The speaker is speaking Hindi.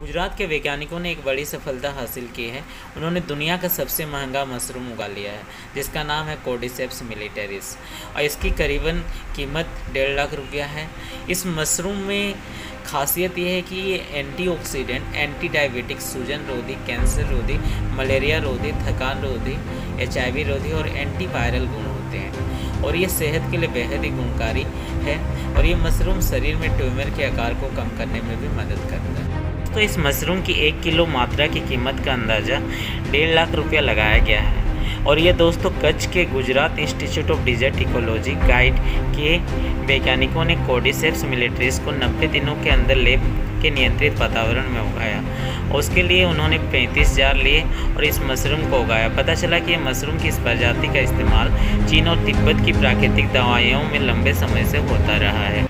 गुजरात के वैज्ञानिकों ने एक बड़ी सफलता हासिल की है। उन्होंने दुनिया का सबसे महँगा मशरूम उगा लिया है, जिसका नाम है कोडिसेप्स मिलिटरिस और इसकी करीबन कीमत डेढ़ लाख रुपया है। इस मशरूम में खासियत यह है कि ये एंटीऑक्सीडेंट एंटी डायबिटिक सूजन रोधी, कैंसर रोधी, मलेरिया रोधी, थकान रोधी, एचआईवी रोधी और एंटीवायरल गुण होते हैं। और ये सेहत के लिए बेहद ही गुणकारी है, और ये मशरूम शरीर में ट्यूमर के आकार को कम करने में भी मदद करता है। तो इस मशरूम की एक किलो मात्रा की कीमत का अंदाज़ा डेढ़ लाख रुपया लगाया गया है। और ये दोस्तों, कच्छ के Gujarat institute of desert ecology guide के वैज्ञानिकों ने कोडिसेप्स मिलिट्रीज को 90 दिनों के अंदर लेब के नियंत्रित वातावरण में उगाया। उसके लिए उन्होंने पैंतीस जार लिए और इस मशरूम को उगाया। पता चला कि मशरूम की इस प्रजाति का इस्तेमाल चीन और तिब्बत की प्राकृतिक दवाइयों में लंबे समय से होता रहा है।